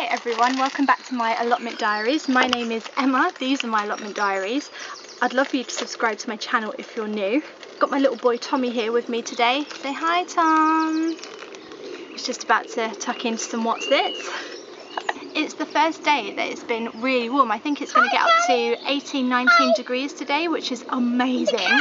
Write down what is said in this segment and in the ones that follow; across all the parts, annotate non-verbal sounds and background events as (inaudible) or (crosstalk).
Hi everyone, welcome back to my allotment diaries. My name is Emma, these are my allotment diaries. I'd love for you to subscribe to my channel if you're new. Got my little boy Tommy here with me today. Say hi Tom. He's just about to tuck into some what's its. It's the first day that it's been really warm. I think it's going to get up to 18, 19 degrees today, which is amazing.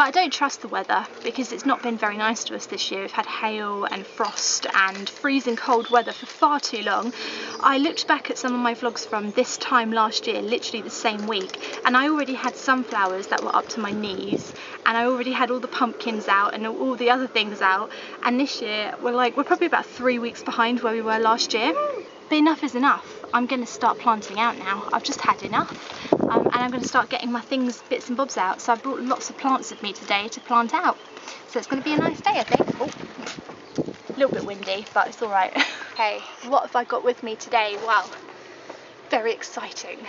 But I don't trust the weather because it's not been very nice to us this year. We've had hail and frost and freezing cold weather for far too long. I looked back at some of my vlogs from this time last year, literally the same week, and I already had sunflowers that were up to my knees and I already had all the pumpkins out and all the other things out. And this year we're like, we're probably about three weeks behind where we were last year. But enough is enough. I'm going to start planting out now. I've just had enough. Um, and I'm going to start getting my things, bits and bobs out. So I brought lots of plants with me today to plant out. So it's going to be a nice day, I think. A little bit windy, but it's all right. (laughs) okay, what have I got with me today? Well, very exciting.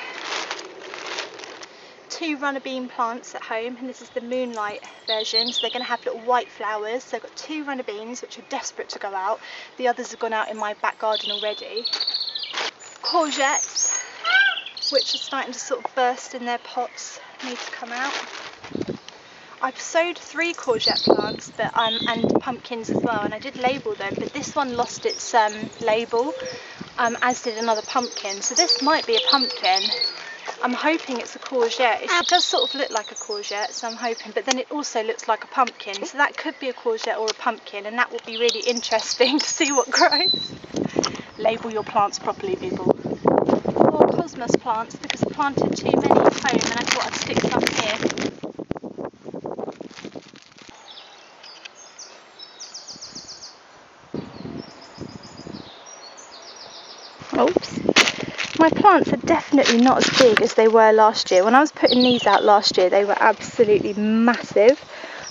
Two runner bean plants at home, and this is the moonlight version. So they're going to have little white flowers. So I've got two runner beans, which are desperate to go out. The others have gone out in my back garden already. Courgettes, which are starting to sort of burst in their pots, need to come out. I've sowed three courgette plants but um, and pumpkins as well and I did label them but this one lost its um, label um, as did another pumpkin so this might be a pumpkin I'm hoping it's a courgette. It does sort of look like a courgette, so I'm hoping, but then it also looks like a pumpkin. So that could be a courgette or a pumpkin, and that will be really interesting (laughs) to see what grows. Label your plants properly, people. Four cosmos plants because I planted too many at home and I thought I'd stick some here. Oops. My plants are definitely not as big as they were last year. When I was putting these out last year, they were absolutely massive.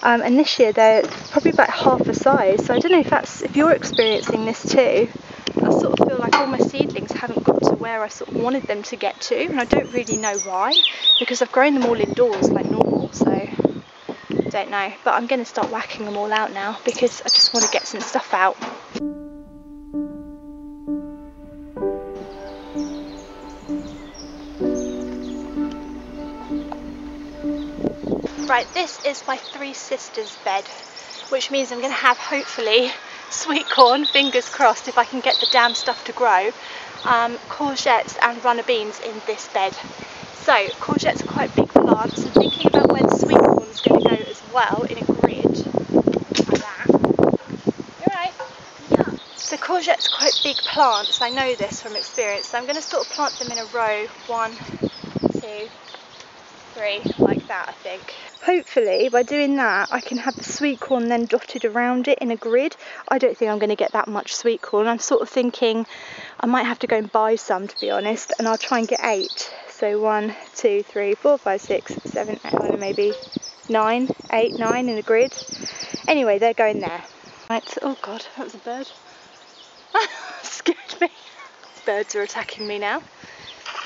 Um, and this year they're probably about half the size. So I don't know if that's if you're experiencing this too. I sort of feel like all my seedlings haven't got to where I sort of wanted them to get to, and I don't really know why because I've grown them all indoors like normal. So don't know, but I'm going to start whacking them all out now because I just want to get some stuff out. Right, this is my three sisters bed, which means I'm going to have hopefully sweet corn, fingers crossed if I can get the damn stuff to grow, um, courgettes and runner beans in this bed. So courgettes are quite big plants, so thinking about where the sweet corn is going to go as well in a grid, alright? Yeah. So courgettes are quite big plants, I know this from experience, so I'm going to sort of plant them in a row, one, two, three, like that I think hopefully by doing that I can have the sweet corn then dotted around it in a grid. I don't think I'm going to get that much sweet corn. I'm sort of thinking I might have to go and buy some to be honest and I'll try and get eight. So one, two, three, four, five, six, seven, eight, maybe nine, eight, nine in a grid. Anyway, they're going there. Right, oh god, that was a bird. (laughs) scared me. Birds are attacking me now.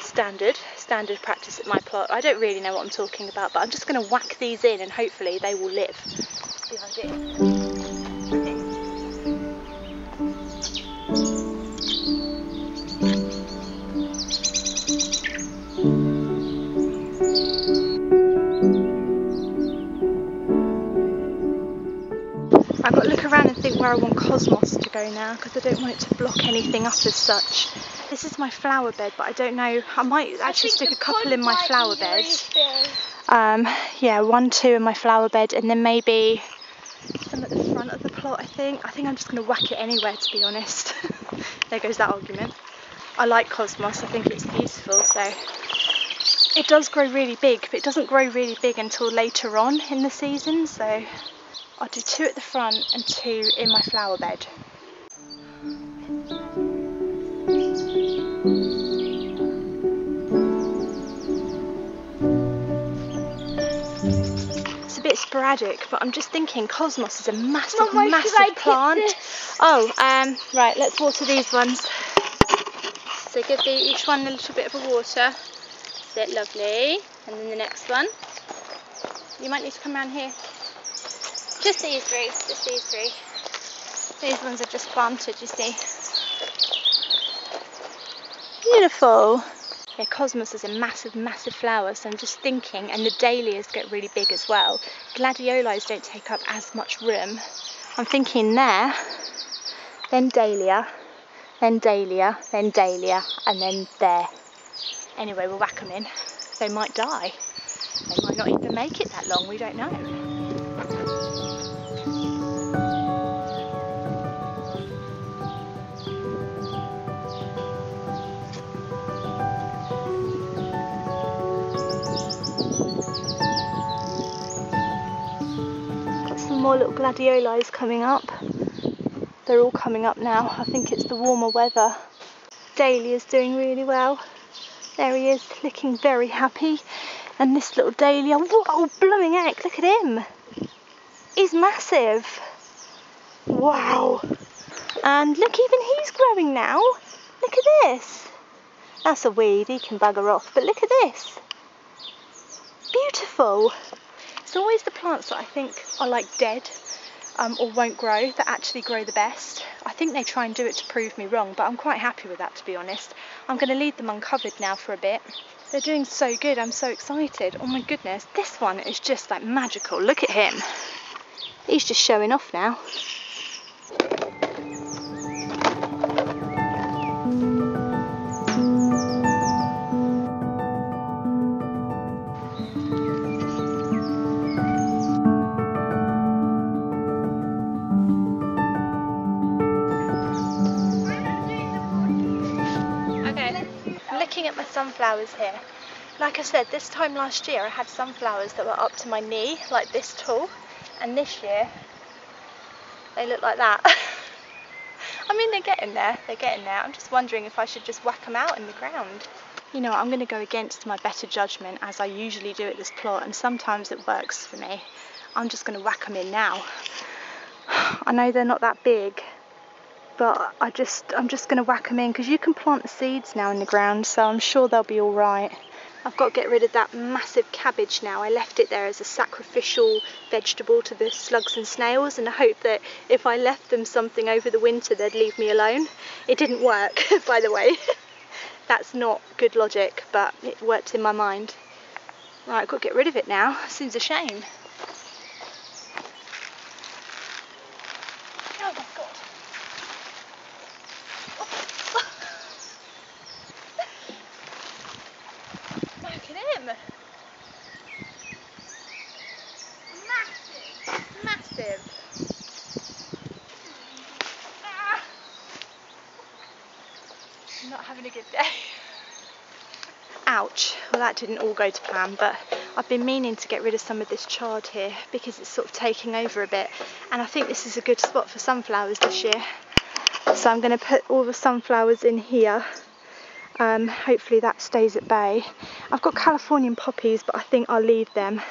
Standard standard practice at my plot. I don't really know what I'm talking about, but I'm just going to whack these in and hopefully they will live. I've got to look around and think where I want Cosmos to go now because I don't want it to block anything up as such. This is my flower bed, but I don't know. I might actually stick a couple in my flower bed. Um, yeah, one, two in my flower bed, and then maybe some at the front of the plot. I think. I think I'm just going to whack it anywhere, to be honest. (laughs) there goes that argument. I like Cosmos. I think it's beautiful. So it does grow really big, but it doesn't grow really big until later on in the season. So I'll do two at the front and two in my flower bed. Sporadic, but I'm just thinking Cosmos is a massive, Mama, massive plant. Oh, um, right, let's water these ones. So give the, each one a little bit of a water. Sit lovely. And then the next one. You might need to come around here. Just these three, just these three. These ones I've just planted, you see. Beautiful. Yeah, Cosmos is a massive, massive flower, so I'm just thinking, and the dahlias get really big as well. Gladiolus don't take up as much room. I'm thinking there, then dahlia, then dahlia, then dahlia, and then there. Anyway, we'll whack them in. They might die. They might not even make it that long, we don't know. More little gladiolus coming up. They're all coming up now. I think it's the warmer weather. Dahlia's doing really well. There he is, looking very happy. And this little dahlia, oh, whoa, blooming heck, look at him. He's massive. Wow. And look, even he's growing now. Look at this. That's a weed, he can bugger off. But look at this. Beautiful. It's always the plants that I think are like dead um, or won't grow that actually grow the best. I think they try and do it to prove me wrong, but I'm quite happy with that to be honest. I'm going to leave them uncovered now for a bit. They're doing so good, I'm so excited. Oh my goodness, this one is just like magical. Look at him. He's just showing off now. Sunflowers here. Like I said, this time last year I had sunflowers that were up to my knee, like this tall, and this year they look like that. (laughs) I mean, they're getting there, they're getting there. I'm just wondering if I should just whack them out in the ground. You know, I'm going to go against my better judgment as I usually do at this plot, and sometimes it works for me. I'm just going to whack them in now. (sighs) I know they're not that big, but I just I'm just going to whack them in because you can plant the seeds now in the ground so I'm sure they'll be all right. I've got to get rid of that massive cabbage now. I left it there as a sacrificial vegetable to the slugs and snails and I hope that if I left them something over the winter they'd leave me alone. It didn't work (laughs) by the way. (laughs) That's not good logic but it worked in my mind. Right, I've got to get rid of it now. Seems a shame. Oh my god. Look at him. Massive. Massive. Ah. I'm not having a good day. Ouch. Well, that didn't all go to plan, but I've been meaning to get rid of some of this chard here because it's sort of taking over a bit. And I think this is a good spot for sunflowers this year. So I'm going to put all the sunflowers in here. Um, hopefully that stays at bay. I've got Californian poppies, but I think I'll leave them.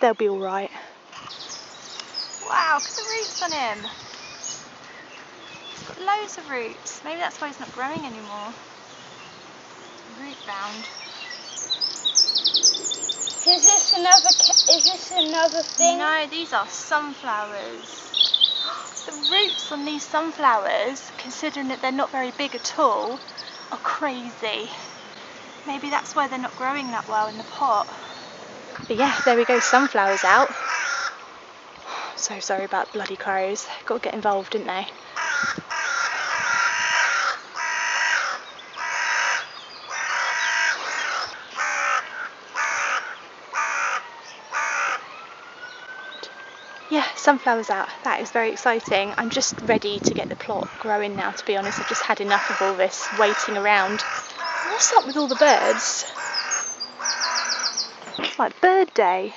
They'll be all right. Wow, look at the roots on him. Got loads of roots. Maybe that's why it's not growing anymore. Root bound. Is this another? Is this another thing? No, these are sunflowers. (gasps) The roots on these sunflowers, considering that they're not very big at all, are crazy. Maybe that's why they're not growing that well in the pot. But yeah, there we go, sunflowers out. (sighs) So sorry about bloody crows. Got to get involved, didn't they? Yeah, sunflowers out. That is very exciting. I'm just ready to get the plot growing now, to be honest. I've just had enough of all this waiting around. What's up with all the birds? It's like bird day.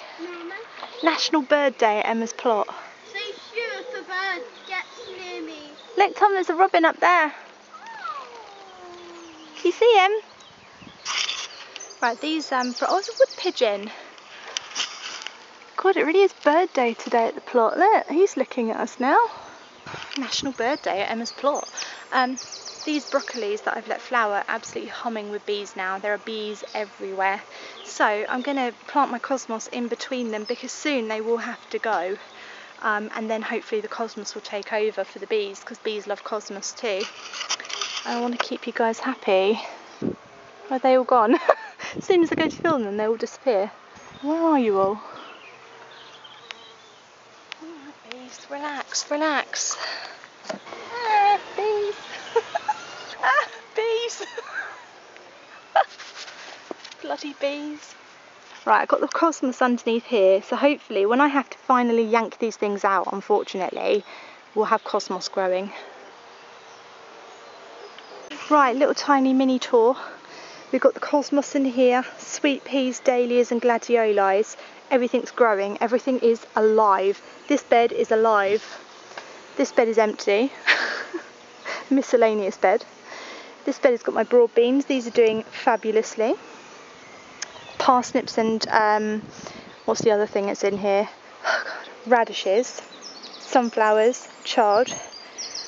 National Bird Day at Emma's plot. say sure if a bird gets near me. Look, Tom, there's a robin up there. Can you see him? Right, these um, oh, it's a wood pigeon. God, it really is bird day today at the plot. Look, he's looking at us now. National Bird Day at Emma's plot. Um, these broccolis that I've let flower are absolutely humming with bees now. There are bees everywhere. So I'm going to plant my cosmos in between them because soon they will have to go. Um, and then hopefully the cosmos will take over for the bees because bees love cosmos too. I want to keep you guys happy. Are they all gone? (laughs) as soon as I go to film them, they all disappear. Where are you all? Bees, relax, relax. Ah, bees. (laughs) ah, bees. (laughs) Bloody bees. Right, I've got the cosmos underneath here, so hopefully when I have to finally yank these things out, unfortunately, we'll have cosmos growing. Right, little tiny mini tour. We've got the cosmos in here, sweet peas, dahlias and gladioli. Everything's growing, everything is alive. This bed is alive. This bed is empty. (laughs) Miscellaneous bed. This bed has got my broad beans, these are doing fabulously parsnips and um, what's the other thing that's in here? Oh God, radishes, sunflowers, chard,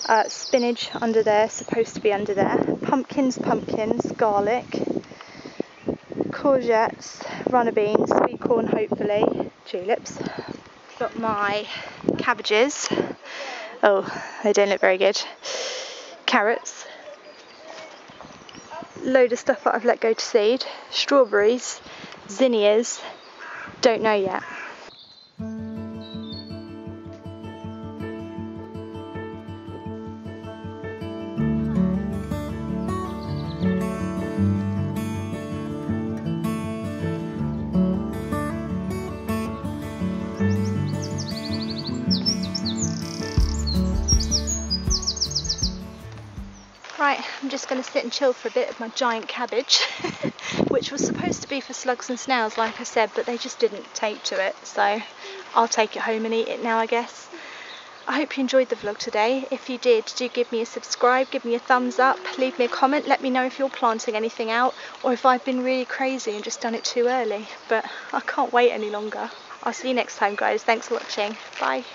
uh, spinach under there, supposed to be under there, pumpkins, pumpkins, garlic, courgettes, runner beans, sweet corn hopefully, tulips. Got my cabbages. Oh, they don't look very good. Carrots. Load of stuff that I've let go to seed. Strawberries zinnias, don't know yet. Just going to sit and chill for a bit of my giant cabbage, (laughs) which was supposed to be for slugs and snails, like I said, but they just didn't take to it, so I'll take it home and eat it now, I guess. I hope you enjoyed the vlog today. If you did, do give me a subscribe, give me a thumbs up, leave me a comment, let me know if you're planting anything out, or if I've been really crazy and just done it too early, but I can't wait any longer. I'll see you next time, guys. Thanks for watching. Bye.